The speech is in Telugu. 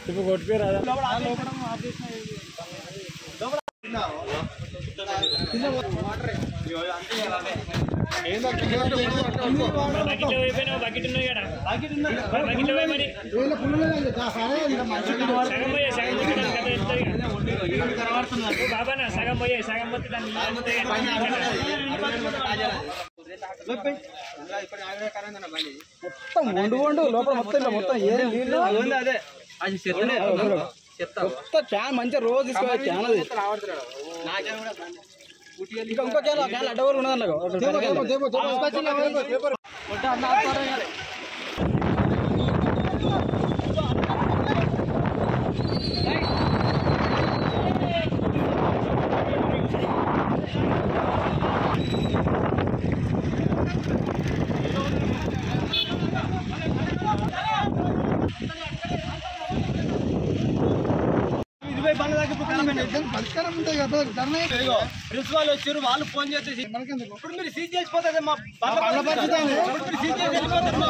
ఇప్పుడు కొట్టిపోయారు బకెట్లో అయిపోయినా బకెట్ ఉన్నాయి కదా బకెట్లో పోయి మరి సగం పోయే సగం పోతే దాని కథ ఎత్తాయి కదా. బాబానా సగం పోయే సగం పోతే మొత్తం వండు వండు లోపల మొత్తం ఇలా మొత్తం ఏం నీళ్ళు? అదే అది. మొత్తం క్యాన్ మంచిగా రోజు తీసుకోవాలి క్యాన్ అది. ఇంకా ఇంకో క్యాన్ క్యాన్ అడ్డవరకు ఉన్నది అన్నకు ఇరవై పరిష్కారం ఉంటుంది కదా ధర్నా ప్రిన్సిపాల్ వచ్చారు వాళ్ళు ఫోన్ చేసి ఇప్పుడు మీరు సీజ్ చేసిపోతుంది మా ఇప్పుడు మీరు సీజ్ చేసి వెళ్ళిపోతారు మా